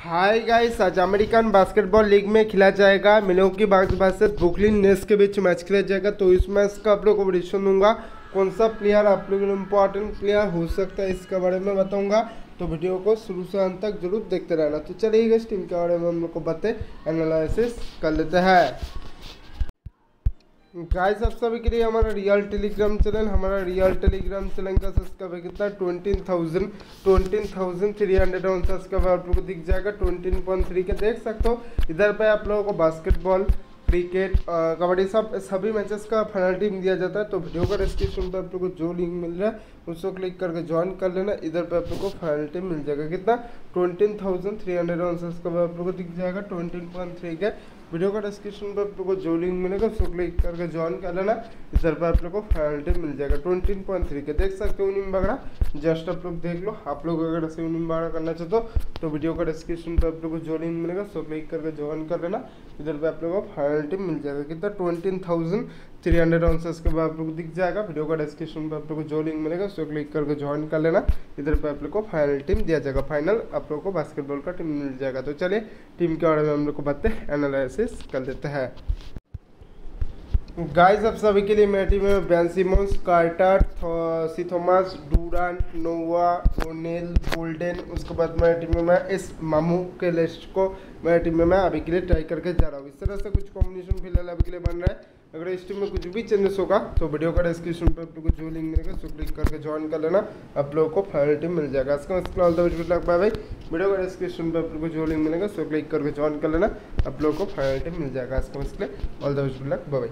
हाय guys आज American basketball league में खेला जाएगा। Milwaukee Bucks versus Brooklyn Nets के बीच मैच खेला जाएगा। तो इस मैच का आप लोग को प्रशन दूँगा। कौन सा प्लेयर आप लोग इम्पोर्टेंट प्लेयर हो सकता है इसके बारे में बताऊँगा। तो वीडियो को शुरू से अंत तक ज़रूर देखते रहना। तो चलिए इस टीम के बारे में हम लोग को बताए। एनालिसिस कर लेते हैं। गाइस आप सभी के लिए हमारा रियल टेलीग्राम चैनल हमारा रियल टेलीग्राम चैनल का सब्सक्राइबर कितना? Twenty thousand twenty thousand three hundred one subscriber आप लोगों को दिख जाएगा। ट्वेंटीन पॉइंट थ्री के देख सकते हो। इधर पे आप लोगों को बास्केटबॉल क्रिकेट कबड्डी सब, सभी मैचेस का फाइनल टीम दिया जाता है। तो वीडियो का डिस्क्रिप्शन पर आप लोग को जो लिंक मिल रहा है, उसको क्लिक करके ज्वाइन कर लेना। इधर पे आप लोग को फाइनल टीम मिल जाएगा। कितना? Twenty thousand three hundred one subscriber आप लोग को दिख जाएगा। ट्वेंटीन पॉइंट थ्री के वीडियो का डिस्क्रिप्शन पर आप लोग को जो लिंक मिलेगा, उसको क्लिक करके ज्वाइन कर लेना। इधर पर आप लोग को फाइनल मिल जाएगा। ट्वेंटी पॉइंट थ्री के देख सकते हो उनिम बगड़ा जस्ट आप लोग देख लो। आप लोग अगर ऐसे उनिम बगड़ा करना चाहते हो तो वीडियो का डिस्क्रिप्शन पर आप लोग को जो लिंक मिलेगा, उसको क्लिक करके ज्वाइन कर लेना। इधर पर आप लोग को फाइनल मिल जाएगा। कितना? Twenty thousand three hundred answers के बाद आप लोग दिख जाएगा वीडियो का डिस्क्रिप्शन पर आप लोग को जो लिंक मिलेगा, उसको क्लिक करके ज्वाइन कर लेना। इधर पर आप लोग को फाइनल टीम दिया जाएगा। फाइनल आप लोग को बास्केटबॉल का टीम मिल जाएगा। तो चलिए टीम के बारे में हम लोग को बताते हैं एनालिसिस कर लेते हैं। गाइस अब सभी के लिए मैटी में बैन कार्टर सीथोमस डूरान नोवा ओनेल गोल्डन उसके बाद मेरी टीम में मैं इस मामू के लिस्ट को मेरी टीम में मैं अभी के लिए ट्राई करके जा रहा हूँ। इस तरह से कुछ कॉम्बिनेशन फ़िलहाल अभी के लिए बन रहा है। अगर इस टीम में कुछ भी चेंजेस होगा तो वीडियो का डिस्क्रिप्शन पर आप लोग को जो लिंक मिलेगा, उसको क्लिक करके ज्वाइन कर लेना। आप लोगों को फाइनल टीम मिल जाएगा। इसका मतलब ऑल द बेस्ट लग पाए भाई। वीडियो का डिस्क्रिप्शन पर आप लोग को जो लिंक मिलेगा, उसको क्लिक करके ज्वाइन कर लेना। आप लोगों को फाइनल टीम मिल जाएगा। इसका मतलब ऑल द बेस्ट लग बाय